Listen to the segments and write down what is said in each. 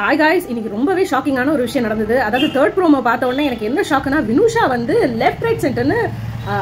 Hi guys இன்னைக்கு ரொம்பவே ஷாக்கிங்கான ஒரு விஷயம் நடந்தது. அதாவது தேர்ட் ப்ரோமோ பார்த்த உடனே எனக்கு என்ன ஷாக்குனா வினுஷா வந்து லெஃப்ட் ரைட் சென்டர்னு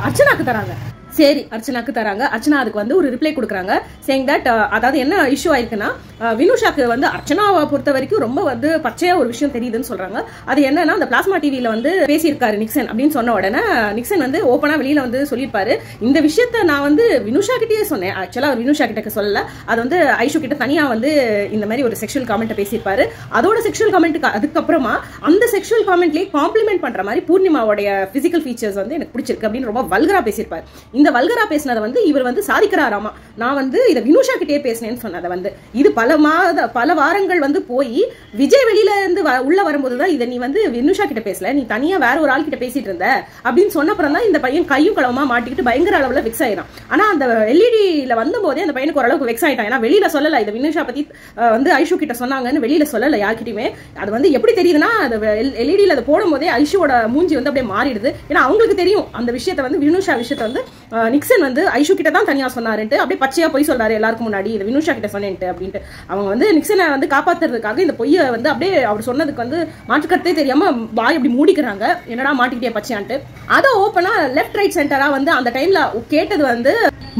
அர்ச்சனாக்கு தராங்க. சரி அர்ச்சனாக்கு தராங்க. அர்ச்சனா அதுக்கு வந்து ஒரு ரிப்ளை கொடுக்குறாங்க சேங் தட் uh, அதாவது என்ன இஷ்யூ ஆயிருக்குன்னா uh, வினுஷாக்கு வந்து அர்ச்சனாவை பொறுத்த வரைக்கும் ரொம்ப வந்து பச்சையா ஒரு விஷயம் தெரியுதுன்னு சொல்றாங்க. அது என்னன்னா அந்த பிளாஸ்மா டிவியில வந்து பேசியிருக்காரு நிக்சன் அப்படின்னு சொன்ன உடனே uh, நிக்சன் வந்து ஓப்பனா வெளியில வந்து சொல்லியிருப்பாரு. இந்த விஷயத்த நான் வந்து வினுஷா கிட்டேயே சொன்னேன் ஆக்சுவலா அவர் வினுஷா கிட்ட சொல்லல. அது வந்து ஐஷு கிட்ட தனியா வந்து இந்த மாதிரி ஒரு செக்ஷுவல் காமெண்ட் பேசியிருப்பாரு. அதோட செக்ஷுவல் காமெண்ட்டுக்கு அதுக்கப்புறமா அந்த செக்ஷுவல் காமெண்ட்லேயே காம்ப்ளிமெண்ட் பண்ற மாதிரி பூர்ணிமாவுடைய பிசிக்கல் ஃபீச்சர்ஸ் வந்து எனக்கு பிடிச்சிருக்கு அப்படின்னு ரொம்ப வல்கரா பேசியிருப்பாரு. இந்த இந்த வல்கரா பேசினதை வந்து இவர் வந்து சாதிக்கிறாராமா நான் வந்து இதை வினுஷா கிட்டே பேசினேன்னு சொன்னதை வந்து. இது பல மாத பல வாரங்கள் வந்து போய் விஜய் வெளியில இருந்து வ- உள்ள வரும்போது தான் இதை நீ வந்து வினுஷா கிட்ட பேசல நீ தனியா வேற ஒரு ஆள் கிட்ட பேசிட்டு இருந்த அப்படின்னு சொன்னப்புறம் தான் இந்த பையன் கையும் களவுமா மாட்டிக்கிட்டு பயங்கர அளவுல வெக்ஸ் ஆயிடும் ஆனா அந்த எல்இடியில வந்தபோதே அந்த பையனுக்கு ஓரளவுக்கு வெக்ஸ் ஆயிட்டான். ஏன்னா வெளியில சொல்லல இதை வினுஷா பத்தி வந்து ஐஷு கிட்ட சொன்னாங்கன்னு வெளியில சொல்லல யார்கிட்டயுமே. அது வந்து எப்படி தெரியுதுன்னா அது எல்இடியில அதை போடும்போதே ஐஷுவோட மூஞ்சி வந்து அப்படியே மாறிடுது. ஏன்னா அவங்களுக்கு தெரியும் அந்த விஷயத்த வந்து வினுஷா விஷயத்த வந்து நிக்சன் வந்து ஐஷு கிட்ட தான் தனியாக சொன்னாருன்ட்டு அப்படியே பச்சையாக பொய் சொல்றாரு எல்லாருக்கும் முன்னாடி. இது வினுஷா கிட்ட சொன்னேன்ட்டு அப்படின்ட்டு. அவங்க வந்து நிக்சனை வந்து காப்பாத்துறதுக்காக இந்த பொய்யை வந்து அப்படியே அவர் சொன்னதுக்கு வந்து மாற்றுக்கருத்தே தெரியாம வாய் அப்படி மூடிக்கிறாங்க. என்னடா மாட்டிக்கிட்டே பச்சையான்ட்டு. அதை ஓப்பனா லெஃப்ட் ரைட் சென்டரா வந்து அந்த டைம்ல கேட்டது வந்து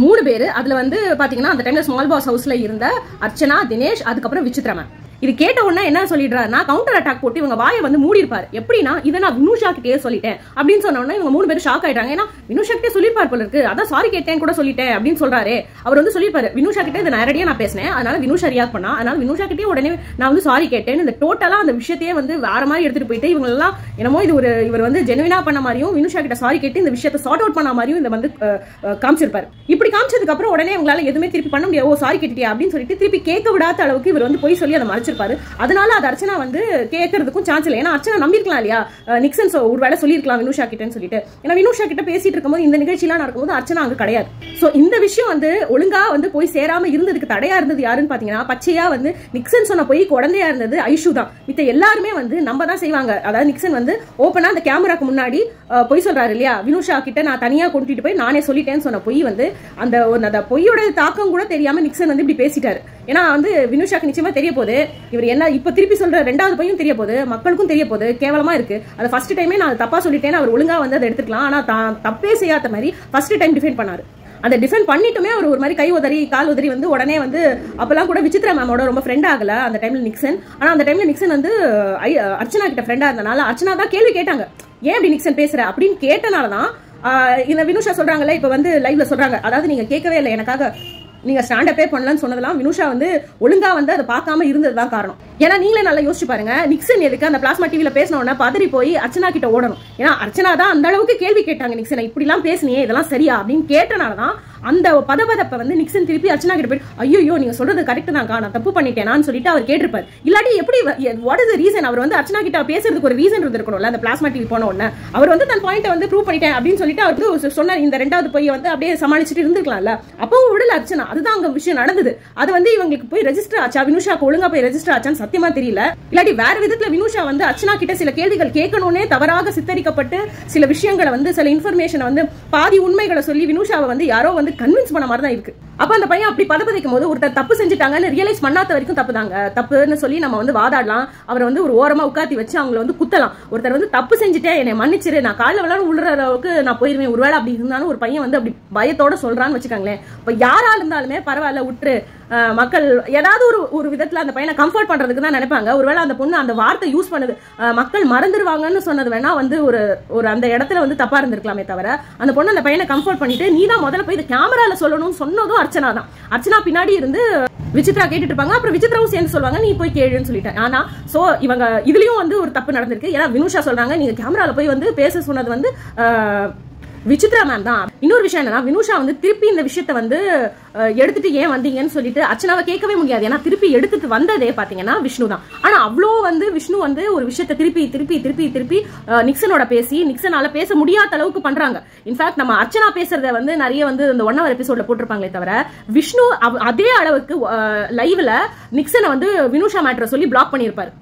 மூணு பேர். அதுல வந்து பாத்தீங்கன்னா அந்த டைம்ல ஸ்மால் பாஸ் ஹவுஸ்ல இருந்த அர்ச்சனா தினேஷ் அதுக்கப்புறம் விசித்ரா இது கேட்ட உடனே என்ன சொல்லிடுறாரு நான் கவுண்டர் அட்டாக் போட்டு இவங்க வாயை வந்து மூடி இருப்பாரு எப்படின்னா இதை நான் வினுஷா கிட்டே சொல்லிட்டேன். அப்படின்னு சொன்ன இவங்க மூணு பேரும் ஷாக் ஆயிட்டாங்க ஏன்னா வினுஷா கிட்டே சொல்லிருப்பார் போல இருக்கு. அதான் சாரி கேட்டேன் கூட சொல்லிட்டேன் அப்படின்னு சொல்றாரு. அவர் வந்து சொல்லிருப்பாரு வினுஷா கிட்டே இதை நேரடியாக நான் பேசினேன். அதனால வினுஷா ரியாக்ட் பண்ணா. அதனால வினுஷா கிட்டே உடனே நான் வந்து சாரி கேட்டேன். இந்த டோட்டலா அந்த விஷயத்தையே வந்து வேற மாதிரி எடுத்துட்டு போயிட்டு இவங்க எல்லாம் என்னமோ இது ஒரு இவர் வந்து ஜெனுவினா பண்ண மாதிரியும் வினுஷா கிட்ட சாரி கேட்டு இந்த விஷயத்தை சார்ட் அவுட் பண்ண மாதிரியும் இதை வந்து காமிச்சிருப்பாரு. இப்படி காமிச்சதுக்கு அப்புறம் உடனே இவங்களால எதுவுமே திருப்பி பண்ண முடியாது. ஓ சாரி கேட்டுட்டியா? அப்படின்னு சொல்லிட்டு திருப்பி கேட்க விடாத அளவுக்கு இவர் வந்து போய் சொல்லி அதை மறைச்சிருப்பாரு அதனால அது அர்ச்சனா வந்து கேட்கறதுக்கும் சான்ஸ் இல்லை. ஏன்னா அர்ச்சனா நம்பியிருக்கலாம் இல்லையா? நிக்சன் ஒரு வேலை சொல்லியிருக்கலாம் வினுஷா கிட்டன்னு சொல்லிட்டு. ஏன்னா வினுஷா கிட்ட பேசிட்டு இருக்கும்போது இந்த நிகழ்ச்சியெல்லாம் நடக்கும்போது அர்ச்சனா அங்க கிடையாது. ஸோ இந்த விஷயம் வந்து ஒழுங்கா வந்து போய் சேராம இருந்ததுக்கு தடையா இருந்தது யாருன்னு பாத்தீங்கன்னா பச்சையா வந்து நிக்சன் சொன்ன போய் குழந்தையா இருந்தது ஐஷு தான். மித்த எல்லாருமே வந்து நம்ம தான் செய்வாங்க. அதாவது நிக்சன் வந்து ஓப்பனா அந்த கேமராக்கு முன்னாடி பொய் சொல்றாரு இல்லையா? வினுஷா கிட்ட நான் தனியா கொண்டுட்டு போய் நானே சொல்லிட்டேன்னு சொன்ன பொய் வந்து அந்த அந்த பொய்யோட தாக்கம் கூட தெரியாம நிக்சன் வந்து இப்படி பேசிட்டாரு. ஏன்னா வந்து வினுஷாக்கு நிச்சயமா தெரிய போகுது இவர் என்ன இப்ப திருப்பி சொல்ற ரெண்டாவது பையும் தெரிய போகுது மக்களுக்கும் தெரிய போகுது கேவலமா இருக்கு. அது ஃபர்ஸ்ட் டைமே நான் தப்பா சொல்லிட்டேன்னு அவர் ஒழுங்கா வந்து அதை எடுத்துக்கலாம். ஆனா தான் தப்பே செய்யாத மாதிரி ஃபர்ஸ்ட் டைம் டிஃபெண்ட் பண்ணாரு. அந்த டிஃபெண்ட் பண்ணிட்டுமே அவர் ஒரு மாதிரி கை உதறி கால் உதறி வந்து உடனே வந்து அப்பெல்லாம் கூட விசித்ரா மேமோட ரொம்ப ஃப்ரெண்ட் ஆகல அந்த டைம்ல நிக்சன். ஆனா அந்த டைம்ல நிக்சன் வந்து அர்ச்சனா கிட்ட ஃப்ரெண்டா இருந்தனால அர்ச்சனா தான் கேள்வி கேட்டாங்க. ஏன் அப்படி நிக்சன் பேசுற? அப்படின்னு கேட்டனால தான் இந்த வினுஷா சொல்றாங்கல்ல இப்ப வந்து லைவ்ல சொல்றாங்க. அதாவது நீங்க கேட்கவே இல்லை. எனக்காக நீங்க ஸ்டாண்டப்பே பண்ணலன்னு சொன்னதெல்லாம் வினுஷா வந்து ஒழுங்கா வந்து அதை பார்க்காம இருந்ததுதான் காரணம். ஏன்னா நீங்களே நல்லா யோசிச்சு பாருங்க நிக்சன் எதுக்கு அந்த பிளாஸ்மா டிவியில பேசின உடனே பதறி போய் அர்ச்சனா கிட்ட ஓடணும். ஏன்னா அர்ச்சனா தான் அந்த அளவுக்கு கேள்வி கேட்டாங்க நிக்சனை இப்படி எல்லாம் இதெல்லாம் சரியா அப்படின்னு கேட்டனாலதான் அந்த பதபதப்பை வந்து நிக்சன் திருப்பி அர்ச்சனா கிட்ட போயிட்டு ஐயோ நீங்க சொல்றது கரெக்ட் தான் நான் தப்பு பண்ணிட்டேனான்னு சொல்லிட்டு அவர் கேட்டிருப்பார். இல்லாட்டி எப்படி வாட் இஸ் ரீசன் அவர் வந்து அர்ச்சனா கிட்ட பேசுறதுக்கு ஒரு ரீசன் இருந்திருக்கணும்ல அந்த பிளாஸ்மா டிவி போன உடனே. அவர் வந்து தன் பாயிண்ட் வந்து ப்ரூவ் பண்ணிட்டேன் அப்படின்னு சொல்லிட்டு அவர் வந்து சொன்னார். இந்த ரெண்டாவது பொய்யை வந்து அப்படியே சமாளிச்சுட்டு இருந்திருக்கலாம்ல. அப்பவும் விடல அர்ச்சனா அதுதான் அங்க விஷயம் நடந்தது. அது வந்து இவங்களுக்கு போய் ரெஜிஸ்டர் ஆச்சா? வினுஷாக்கு ஒழுங்கா போய் ரெஜிஸ்டர் ஆச்சான்னு சத்தியமா தெரியல. இல்லாட்டி வேற விதத்துல வினுஷா வந்து அர்ச்சனா கிட்ட சில கேள்விகள் கேட்கணும்னே தவறாக சித்தரிக்கப்பட்டு சில விஷயங்களை வந்து சில இன்ஃபர்மேஷனை வந்து பாதி உண்மைகளை சொல்லி வினுஷாவை வந்து யாரோ வந்து கன்வின்ஸ் பண்ண மாதிரி தான் இருக்கு. அப்ப அந்த பையன் அப்படி பதப்பதைக்கும் போது ஒருத்தர் தப்பு செஞ்சுட்டாங்கன்னு ரியலைஸ் பண்ணாத வரைக்கும் தப்பு தாங்க. தப்புன்னு சொல்லி நம்ம வந்து வாதாடலாம். அவரை வந்து ஒரு ஓரமா உட்காத்தி வச்சு அவங்கள வந்து குத்தலாம். ஒருத்தர் வந்து தப்பு செஞ்சுட்டேன் என்னை மன்னிச்சிரு நான் காலைல விளாட உள்ள அளவுக்கு நான் போயிருவேன். ஒருவேளை அப்படி இருந்தாலும் ஒரு பையன் வந்து அப்படி பயத்தோட சொல்றான்னு வச்சுக்காங்களேன். இப்ப யாரா இருந்தாலுமே பரவாயில்ல விட்டுரு மக்கள் ஏதாவது ஒரு ஒரு விதத்தில் அந்த பையனை கம்ஃபர்ட் பண்ணுறதுக்கு தான் நினைப்பாங்க. ஒருவேளை அந்த பொண்ணு அந்த வார்த்தை யூஸ் பண்ணுது. மக்கள் மறந்துடுவாங்கன்னு சொன்னது வேணா வந்து ஒரு ஒரு அந்த இடத்துல வந்து தப்பாக இருந்திருக்கலாமே தவிர அந்த பொண்ணு அந்த பையனை கம்ஃபர்ட் பண்ணிட்டு நீ தான் முதல்ல போய் இந்த கேமராவில் சொல்லணும்னு சொன்னதும் அர்ச்சனா தான். அர்ச்சனா பின்னாடி இருந்து விசித்ரா கேட்டுட்டு இருப்பாங்க. அப்புறம் விசித்ராவும் சேர்ந்து சொல்லுவாங்க நீ போய் கேளுன்னு சொல்லிட்டேன். ஆனா சோ இவங்க இதுலயும் வந்து ஒரு தப்பு நடந்திருக்கு. ஏன்னா வினுஷா சொல்றாங்க நீங்க கேமரால போய் வந்து பேச சொன்னது வந்து விசித்ரா மேம் தான். இன்னொரு விஷயம் என்னன்னா வினுஷா வந்து திருப்பி இந்த விஷயத்த வந்து எடுத்துட்டு ஏன் வந்தீங்கன்னு சொல்லிட்டு அர்ச்சனாவை கேட்கவே முடியாது. ஏன்னா திருப்பி எடுத்துட்டு வந்ததே பாத்தீங்கன்னா விஷ்ணு தான். ஆனா அவ்வளோ வந்து விஷ்ணு வந்து ஒரு விஷயத்த திருப்பி திருப்பி திருப்பி திருப்பி நிக்சனோட பேசி நிக்சனால பேச முடியாத அளவுக்கு பண்றாங்க. இன்ஃபேக்ட் நம்ம அர்ச்சனா பேசுறத வந்து நிறைய வந்து இந்த ஒன் ஹவர் எபிசோட்ல போட்டிருப்பாங்களே தவிர விஷ்ணு அதே அளவுக்கு லைவ்ல நிக்சனை வந்து வினுஷா மேட்ரை சொல்லி பிளாக் பண்ணியிருப்பாரு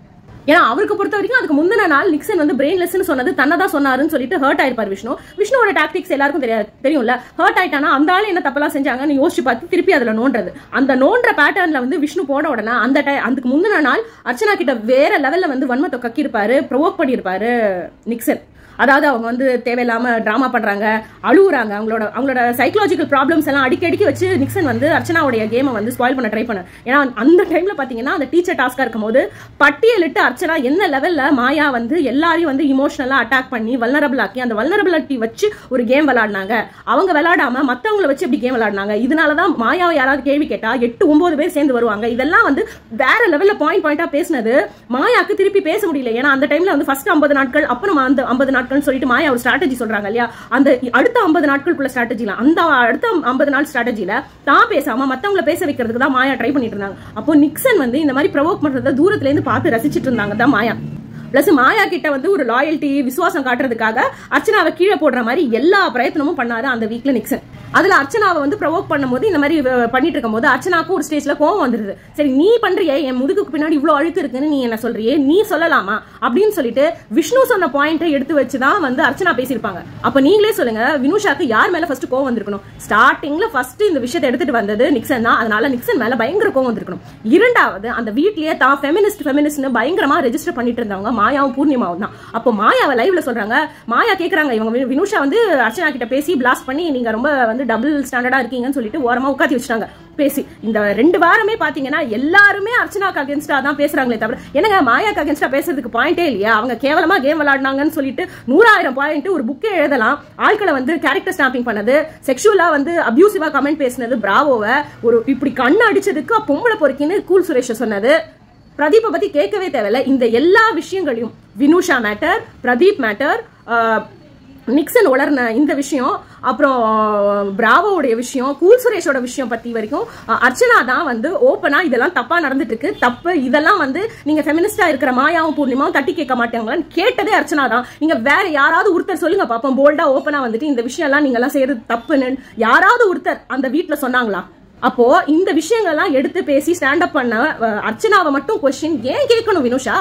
ஏன்னா அவருக்கு பொறுத்த வரைக்கும் அதுக்கு முந்தின நாள் நிக்சன் வந்து பிரெயின்லெஸ்னு சொன்னது தன்னை தான் சொன்னாருன்னு சொல்லிட்டு ஹர்ட் ஆயிருப்பார் விஷ்ணு. விஷ்ணுவோட டாக்டிக்ஸ் எல்லாருக்கும் தெரியாது தெரியும்ல? ஹர்ட் ஆயிட்டானா அந்த ஆள் என்ன தப்பெல்லாம் செஞ்சாங்கன்னு யோசிச்சு பார்த்து திருப்பி அதுல நோண்டுறது. அந்த நோன்ற பேட்டர்ன்ல வந்து விஷ்ணு போன உடனே அந்த டை அதுக்கு முந்தின நாள் அர்ச்சனா கிட்ட வேற லெவல்ல வந்து வன்மத்தை கக்கியிருப்பாரு ப்ரொவோக் பண்ணியிருப்பாரு நிக்சன். அதாவது அவங்க வந்து தேவையில்லாமல் ட்ராமா பண்ணுறாங்க அழுகுறாங்க அவங்களோட அவங்களோட சைக்கலாஜிக்கல் ப்ராப்ளம்ஸ் எல்லாம் அடிக்கடி வச்சு நிக்சன் வந்து அர்ச்சனாவுடைய கேமை வந்து ஸ்பாயில் பண்ண ட்ரை பண்ண ஏன்னா அந்த டைமில் பார்த்தீங்கன்னா அந்த டீச்சர் டாஸ்க்காக இருக்கும்போது பட்டியலிட்டு அர்ச்சனா என்ன லெவலில் மாயா வந்து எல்லாரையும் வந்து இமோஷனலாக அட்டாக் பண்ணி வல்னரபிள் ஆக்கி அந்த வல்னரபிலிட்டி வச்சு ஒரு கேம் விளாடினாங்க அவங்க விளாடாமல் மற்றவங்களை வச்சு இப்படி கேம் விளாடினாங்க இதனால தான் மாயாவை யாராவது கேள்வி கேட்டால் எட்டு ஒம்பது பேர் சேர்ந்து வருவாங்க. இதெல்லாம் வந்து வேற லெவலில் பாயிண்ட் பாயிண்டாக பேசினது மாயாக்கு திருப்பி பேச முடியல. ஏன்னா அந்த டைமில் வந்து ஃபர்ஸ்ட் ஐம்பது நாட்கள் அப்புறம் அந்த ஐம்பது நாட்கள் சொல்லிட்டு மாயா ஒரு ஸ்ட்ராட்டஜி சொல்றாங்க இல்லையா? அந்த அடுத்த ஐம்பது நாட்களுக்குள்ள ஸ்ட்ராட்டஜில அந்த அடுத்த ஐம்பது நாள் ஸ்ட்ராட்டஜில தான் பேசாம மத்தவங்கள பேச வைக்கிறதுக்கு தான் மாயா ட்ரை பண்ணிட்டு இருந்தாங்க. அப்போ நிக்சன் வந்து இந்த மாதிரி ப்ரொவோக் பண்றத தூரத்துல இருந்து பார்த்து ரசிச்சிட்டு இருந்தாங்க தான் மாயா. பிளஸ் மாயா கிட்ட வந்து ஒரு லாயல்ட்டி விசுவாசம் காட்டுறதுக்காக அர்ச்சனாவை கீழே போடுற மாதிரி எல்லா பிரயத்தனமும் பண்ணாரு அந்த வீக்ல நிக்சன். அதுல அர்ச்சனாவை வந்து ப்ரொவோக் பண்ணும்போது இந்த மாதிரி பண்ணிட்டு இருக்கும்போது அர்ச்சனாக்கும் ஒரு ஸ்டேஜ்ல கோவம் வந்துருது. சரி நீ பண்றியே என் முதுகுக்கு பின்னாடி இவ்வளவு அழுக்கு இருக்குன்னு நீ என்ன சொல்றியே? நீ சொல்லலாமா? அப்படின்னு சொல்லிட்டு விஷ்ணு சொன்ன பாயிண்ட்டை எடுத்து வச்சுதான் வந்து அர்ச்சனா பேசியிருப்பாங்க. அப்ப நீங்களே சொல்லுங்க வினுஷாக்கு யார் மேல ஃபர்ஸ்ட் கோவம் வந்திருக்கணும்? ஸ்டார்டிங்ல ஃபர்ஸ்ட் இந்த விஷயத்தை எடுத்துட்டு வந்தது நிக்சன் தான். அதனால நிக்சன் மேல பயங்கர கோவம் வந்திருக்கணும். இரண்டாவது அந்த வீட்லயே தான் ஃபெமினிஸ்ட் ஃபெமினிஸ்ட்னு பயங்கரமா ரெஜிஸ்டர் பண்ணிட்டு இருந்தவங்க மாயாவும் பூர்ணிமாவும் தான். அப்போ மாயாவை லைவ்ல சொல்றாங்க மாயா கேக்குறாங்க இவங்க வினுஷா வந்து அர்ச்சனா கிட்ட பேசி பிளாஸ்ட் பண்ணி நீங்க ரொம்ப வந்து டபுள் ஸ்டாண்டர்டா இருக்கீங்கன்னு சொல்லிட்டு ஓரமா உட்காந்து வச்சுட்டாங்க. பேசி இந்த ரெண்டு வாரமே பாத்தீங்கன்னா எல்லாருமே அர்ச்சனாக்கு அகேன்ஸ்டா தான் பேசுறாங்களே தவிர என்னங்க மாயாக்கு அகேன்ஸ்டா பேசுறதுக்கு பாயிண்டே இல்லையா? அவங்க கேவலமா கேம் விளாடினாங்கன்னு சொல்லிட்டு நூறாயிரம் பாயிண்ட் ஒரு புக்கே எழுதலாம். ஆட்களை வந்து கேரக்டர் ஸ்டாம்பிங் பண்ணது செக்ஷுவலா வந்து அபியூசிவா கமெண்ட் பேசினது பிராவோவை ஒரு இப்படி கண்ணு அடிச்சதுக்கு பொம்பளை பொறுக்கின்னு கூல் சுரேஷ சொன்னது. பிரதீப்பை பத்தி கேட்கவே தேவையில்ல. இந்த எல்லா விஷயங்களையும் Vinusha matter Pradeep matter Nixon உளர்ன இந்த விஷயம் அப்புறம் பிராவோடைய விஷயம் கூல் சுரேஷோட விஷயம் பத்தி வரைக்கும் அர்ச்சனா தான் வந்து ஓப்பனா இதெல்லாம் தப்பா நடந்துட்டு இருக்கு தப்பு இதெல்லாம் வந்து நீங்க ஃபெமினிஸ்டா இருக்கிற மாயாவும் பூர்ணிமாவும் தட்டி கேட்க மாட்டாங்களான்னு கேட்டதே அர்ச்சனா தான். நீங்க வேற யாராவது ஒருத்தர் சொல்லுங்க பாப்போம் போல்டா ஓப்பனா வந்துட்டு இந்த விஷயம் எல்லாம் நீங்க எல்லாம் செய்யறது தப்புன்னு. யாராவது ஒருத்தர் அந்த வீட்ல சொன்னாங்களா? அப்போ இந்த விஷயங்கள்லாம் எடுத்து பேசி ஸ்டாண்ட் அப் பண்ண அர்ச்சனாவை மட்டும் கொஸ்டின் ஏன் கேட்கணும் வினுஷா?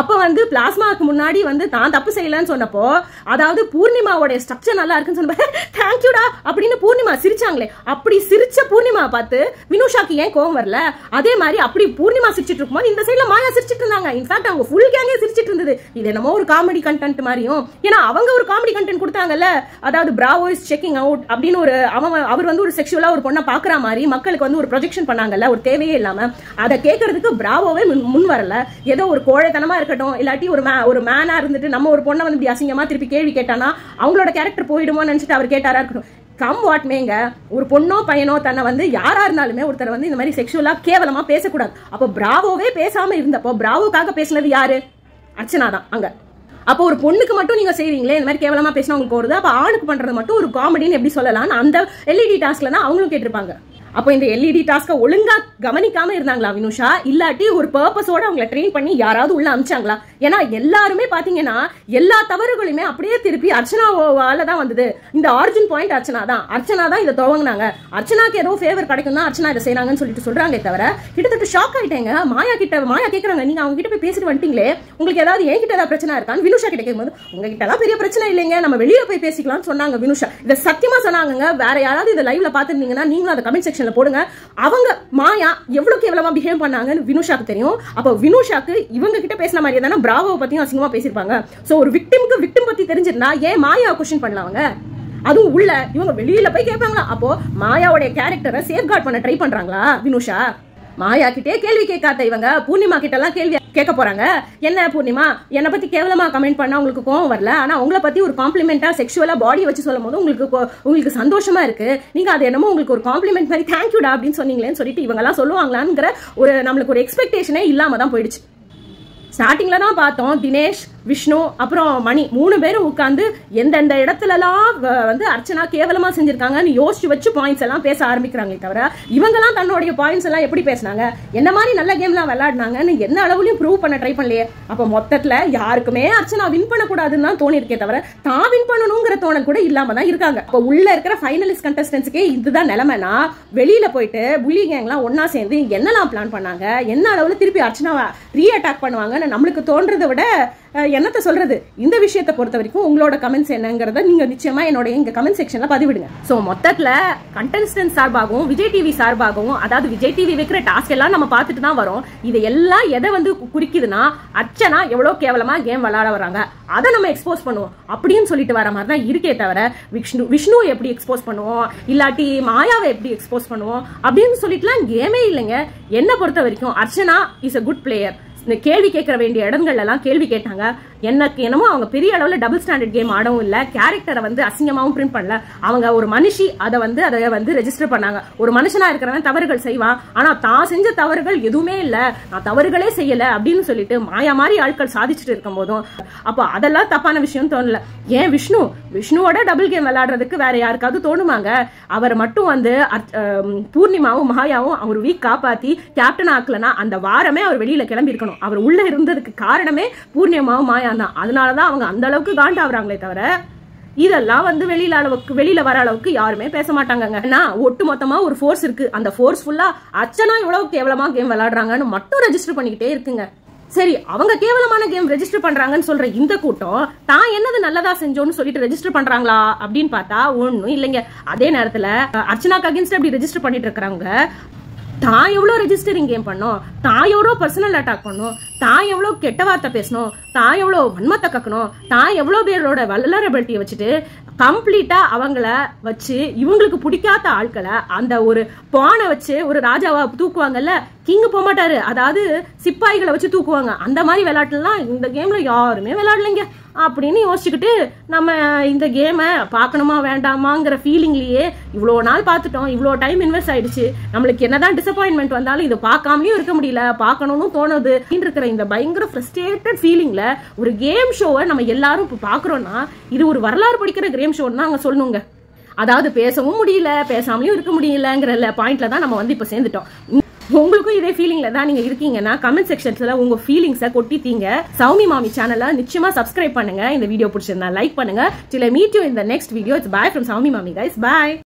அப்போ வந்து பிளாஸ்மாவுக்கு முன்னாடி வந்து தான் தப்பு செய்யலன்னு சொன்னப்போ அதாவது பூர்ணிமாவோட ஸ்ட்ரக்சர் நல்லா இருக்குன்னு சொன்னப்ப தேங்க்யூடா அப்படின்னு பூர்ணிமா சிரிச்சாங்களே. அப்படி சிரிச்ச பூர்ணிமா பார்த்து வினுஷாக்கு ஏன் கோவம் வரல? அதே மாதிரி அப்படி பூர்ணிமா சிரிச்சிட்டு இருக்கும்போது இந்த சைடில் மாயா சிரிச்சிட்டு இருந்தாங்க. இன்ஃபேக்ட் அவங்க ஃபுல் கேங்கே சிரிச்சிட்டு இருந்தது. இது என்னமோ ஒரு காமெடி கண்டென்ட் மாதிரியும். ஏன்னா அவங்க ஒரு காமெடி கண்டென்ட் கொடுத்தாங்கல்ல. அதாவது பிராவோ இஸ் செக்கிங் அவுட் அப்படின்னு ஒரு அவன் அவர் வந்து ஒரு செக்ஷுவலாக ஒரு பொண்ணை பார்க்குற மாதிரி மக்களுக்கு வந்து ஒரு ப்ரொஜெக்ஷன் பண்ணாங்கல்ல ஒரு தேவையே இல்லாமல் அதை கேட்கறதுக்கு பிராவோவே முன் முன் வரல. ஏதோ ஒரு கோழைத்தனமாக இருக்கட்டும் இல்லாட்டி ஒரு மே ஒரு மேனா இருந்துட்டு நம்ம ஒரு பொண்ணை வந்து இப்படி அசிங்கமா திருப்பி கேள்வி கேட்டானா அவங்களோட கேரக்டர் போயிடுமோன்னு நினைச்சிட்டு அவர் கேட்டாரா இருக்கட்டும். கம் வாட் மேங்க ஒரு பொண்ணோ பையனோ தன்னை வந்து யாரா இருந்தாலுமே ஒருத்தர் வந்து இந்த மாதிரி செக்ஷுவலா கேவலமா பேசக்கூடாது. அப்போ பிராவோவே பேசாம இருந்தப்போ பிராவோக்காக பேசினது யாரு? அர்ச்சனா தான் அங்க. அப்போ ஒரு பொண்ணுக்கு மட்டும் நீங்க செய்வீங்களே இந்த மாதிரி கேவலமா பேசினா உங்களுக்கு வருது அப்ப ஆணுக்கு பண்றது மட்டும் ஒரு காமெடின்னு எப்படி சொல்லலாம்னு அந்த எல்இடி டாஸ்க்ல தான் அவங்களும் கேட்டிருப்பாங்க. அப்போ இந்த எல்இடி டாஸ்க்கை ஒழுங்கா கவனிக்காம இருந்தாங்களா வினுஷா? இல்லாட்டி ஒரு பர்பஸோட அவங்கள ட்ரெயின் பண்ணி யாராவது உள்ள அமிச்சாங்களா? ஏன்னா எல்லாருமே பாத்தீங்கன்னா எல்லா தவறுகளையுமே அப்படியே திருப்பி அர்ச்சனாவால தான் வந்தது. இந்த ஆர்ஜின் பாயிண்ட் அர்ச்சனா தான். அர்ச்சனா தான் இதை துவங்கினாங்க. அர்ச்சனாக்கு ஏதோ ஃபேவர் கிடைக்கும் தான் அர்ச்சனா இதை செய்யறாங்கன்னு சொல்லிட்டு சொல்றாங்க தவிர கிட்டத்தட்ட ஷாக் ஆயிட்டேங்க. மாயா கிட்ட மாயா கேட்கறாங்க நீங்க அவங்க கிட்ட போய் பேசிட்டு வந்துட்டீங்களே. உங்களுக்கு ஏதாவது என் கிட்ட ஏதாவது பிரச்சனை இருக்கான்னு? வினுஷா கிட்ட கேட்கும்போது உங்ககிட்ட எல்லாம் பெரிய பிரச்சனை இல்லைங்க. நம்ம வெளியே போய் பேசிக்கலாம்னு சொன்னாங்க வினுஷா. இதை சத்தியமா சொன்னாங்க வேற யாராவது இதை லைவ்ல பாத்துருந்தீங்கன்னா நீங்களும் அதை கமெண்ட் டிஸ்கிரிப்ஷனில் போடுங்க. அவங்க மாயா எவ்வளவு எவ்வளவா பிஹேவ் பண்ணாங்கன்னு வினுஷாக்கு தெரியும். அப்போ வினுஷாக்கு இவங்க கிட்ட பேசின மாதிரி தானே பிராவோ பற்றியும் அசிங்கமாக பேசியிருப்பாங்க. சோ ஒரு விக்டிமுக்கு விக்டிம் பத்தி தெரிஞ்சிருந்தா ஏன் மாயா கொஸ்டின் பண்ணலாம் அவங்க? அதுவும் உள்ள இவங்க வெளியில போய் கேட்பாங்களா? அப்போ மாயாவுடைய கேரக்டரை சேஃப் பண்ண ட்ரை பண்றாங்களா வினுஷா? மாயா கிட்டே கேள்வி கேட்காத இவங்க. பூர்ணிமா கிட்ட எல்லாம் கேள்வி கேட்க போறாங்க. என்ன பூர்ணிமா? என்னை பத்தி கேவலமா கமெண்ட் பண்ணா உங்களுக்கு கோவம் வரல. ஆனா உங்களை பத்தி ஒரு காம்ப்ளிமெண்டா செக்ஷுவலா பாடி வச்சு சொல்லும் போது உங்களுக்கு உங்களுக்கு சந்தோஷமா இருக்கு. நீங்க அது என்னமோ உங்களுக்கு ஒரு காம்ப்ளிமெண்ட் மாதிரி தேங்க்யூடா அப்படின்னு சொன்னீங்களேன்னு சொல்லிட்டு இவங்க எல்லாம் சொல்லுவாங்களாங்கிற ஒரு நம்மளுக்கு ஒரு எக்ஸ்பெக்டேஷனே இல்லாம தான் போயிடுச்சு. ஸ்டார்டிங்ல தான் பார்த்தோம் தினேஷ் விஷ்ணு அப்புறம் மணி. மூணு பேரும் உட்காந்து எந்தெந்த இடத்துலலாம் வ- வந்து அர்ச்சனா கேவலமாக செஞ்சுருக்காங்கன்னு யோசிச்சு வச்சு பாயிண்ட்ஸ் எல்லாம் பேச ஆரம்பிக்கிறாங்களே தவிர இவங்கெல்லாம் தன்னுடைய பாயிண்ட்ஸ் எல்லாம் எப்படி பேசினாங்க? என்ன மாதிரி நல்ல கேம்லாம் விளையாடினாங்கன்னு எந்த அளவுலையும் ப்ரூவ் பண்ண ட்ரை பண்ணலையே? அப்போ மொத்தத்தில் யாருக்குமே அர்ச்சனா வின் பண்ணக்கூடாதுன்னு தான் தோணிருக்கே தவிர தான் வின் பண்ணணுங்கிற தோணல் கூட இல்லாமல் தான் இருக்காங்க. இப்போ உள்ளே இருக்கிற ஃபைனலிஸ்ட் கண்டஸ்டன்ஸுக்கே இதுதான் நிலமைனா வெளியில் போயிட்டு புள்ளி கேங்லாம் ஒன்றா சேர்ந்து என்னெல்லாம் பிளான் பண்ணாங்க? என்ன அளவில் திருப்பி அர்ச்சனாவை ரீ அட்டாக் பண்ணுவாங்கன்னு நம்மளுக்கு தோன்றதை விட என்னத்த சொல்றது? இந்த விஷயத்தை பொறுத்த வரைக்கும் உங்களோட கமெண்ட்ஸ் என்னங்கிறத நீங்க நிச்சயமா என்னோட இங்க கமெண்ட் செக்ஷன்ல பதிவிடுங்க. சோ மொத்தத்துல கண்டஸ்டன்ட் சார்பாகவும் விஜய் டிவி சார்பாகவும் அதாவது விஜய் டிவி வைக்கிற டாஸ்க் எல்லாம் நம்ம பார்த்துட்டு தான் வரோம். இது எல்லாம் எதை வந்து குறிக்குதுன்னா அர்ச்சனா எவ்வளவு கேவலமா கேம் விளையாட வராங்க அதை நம்ம எக்ஸ்போஸ் பண்ணுவோம். அப்படின்னு சொல்லிட்டு வர மாதிரி தான் இருக்கே தவிர விஷ்ணு விஷ்ணுவை எப்படி எக்ஸ்போஸ் பண்ணுவோம்? இல்லாட்டி மாயாவை எப்படி எக்ஸ்போஸ் பண்ணுவோம்? அப்படின்னு சொல்லிட்டுலாம் கேமே இல்லைங்க. என்னை பொறுத்த வரைக்கும் Archana is a good player இந்த கேள்வி கேட்கற வேண்டிய இடங்கள்ல எல்லாம் கேள்வி கேட்டாங்க. எனக்கு என்னமோ அவங்க பெரிய அளவுல டபுள் ஸ்டாண்டர்ட் கேம் ஆடவும் இல்ல. கேரக்டரை வந்து அசிங்கமாவும் பிரிண்ட் பண்ணல. அவங்க ஒரு மனுஷி அதை வந்து அதை வந்து ரெஜிஸ்டர் பண்ணாங்க. ஒரு மனுஷனா இருக்கிறவன் தவறுகள் செய்வான். ஆனா தான் செஞ்ச தவறுகள் எதுவுமே இல்ல. நான் தவறுகளே செய்யல அப்படின்னு சொல்லிட்டு மாயா மாதிரி ஆட்கள் சாதிச்சுட்டு இருக்கும் போதும் அப்போ அதெல்லாம் தப்பான விஷயம் தோணல. ஏன் விஷ்ணு? விஷ்ணுவோட டபுள் கேம் விளையாடுறதுக்கு வேற யாருக்காவது தோணுமாங்க? அவர் மட்டும் வந்து பூர்ணிமாவும் மாயாவும் அவர் வீக் காப்பாத்தி கேப்டன் ஆக்கலனா அந்த வாரமே அவர் வெளியில கிளம்பி இருக்கணும் அவர் உள்ள இருந்ததுக்கு காரணமே பூர்ணியமாவும் மாயா தான். அதனாலதான் அவங்க அந்த அளவுக்கு காண்டாவுறாங்களே தவிர இதெல்லாம் வந்து வெளியில அளவுக்கு வெளியில வர அளவுக்கு யாருமே பேச மாட்டாங்கங்க. ஏன்னா ஒட்டு மொத்தமா ஒரு ஃபோர்ஸ் இருக்கு. அந்த ஃபோர்ஸ் ஃபுல்லா அர்ச்சனா இவ்வளவு கேவலமா கேம் விளையாடுறாங்கன்னு மட்டும் ரெஜிஸ்டர் பண்ணிக்கிட்டே இருக்குங்க. சரி அவங்க கேவலமான கேம் ரெஜிஸ்டர் பண்றாங்கன்னு சொல்ற இந்த கூட்டம் தான் என்னது நல்லதா செஞ்சோன்னு சொல்லிட்டு ரெஜிஸ்டர் பண்றாங்களா அப்படின்னு பார்த்தா ஒண்ணும் இல்லைங்க. அதே நேரத்துல அர்ச்சனாக்கு அகேன்ஸ்ட் அப்படி ரெஜிஸ்டர் பண்ணிட்டு இருக்கிறாங்க தான் எவ்வளோ ரெஜிஸ்டரிங் கேம் பண்ணோம்? தான் எவ்வளோ பர்சனல் அட்டாக் பண்ணோம்? தான் எவ்வளோ கெட்ட வார்த்தை பேசணும்? தான் எவ்வளோ வன்மத்தை கக்கணும்? தான் எவ்வளோ பேரோட வல்லரபிலிட்டியை வச்சுட்டு கம்ப்ளீட்டாக அவங்கள வச்சு இவங்களுக்கு பிடிக்காத ஆட்களை அந்த ஒரு பானை வச்சு ஒரு ராஜாவா தூக்குவாங்கல்ல கிங்கு போக மாட்டாரு. அதாவது சிப்பாய்களை வச்சு தூக்குவாங்க. அந்த மாதிரி விளையாட்டுலாம் இந்த கேம்ல யாருமே விளையாடலைங்க. அப்படின்னு யோசிச்சுக்கிட்டு நம்ம இந்த கேமை பார்க்கணுமா வேண்டாமாங்கிற ஃபீலிங்லேயே இவ்வளோ நாள் பார்த்துட்டோம். இவ்வளோ டைம் இன்வெஸ்ட் ஆயிடுச்சு. நம்மளுக்கு என்னதான் டிசப்பாயின்மெண்ட் வந்தாலும் இதை பார்க்காமயும் இருக்க முடியல. பார்க்கணும்னு தோணுது அப்படின்னு இருக்கிற இந்த பயங்கர ஃப்ரஸ்ட்ரேட்டட் ஃபீலிங்கில் ஒரு கேம் ஷோவை நம்ம எல்லாரும் இப்போ பார்க்குறோன்னா இது ஒரு வரலாறு படிக்கிற கேம் ஷோன்னு தான் அங்கே சொல்லணுங்க. அதாவது பேசவும் முடியல பேசாமலையும் இருக்க முடியலங்கிற பாயிண்ட்ல தான் நம்ம வந்து இப்போ சேர்ந்துட்டோம். உங்களுக்கும் இதே ஃபீலிங்ல தான் நீங்க இருக்கீங்கன்னா கமெண்ட் செக்ஷன்ஸ்ல உங்க ஃபீலிங்ஸை கொட்டித்தீங்க சௌமி மாமி சேனலை நிச்சயமா சப்ஸ்கிரைப் பண்ணுங்க. இந்த வீடியோ பிடிச்சிருந்தா லைக் பண்ணுங்க. டில் மீட் யூ இந்த next video it's bye from Soumi மாமி கைஸ் பாய்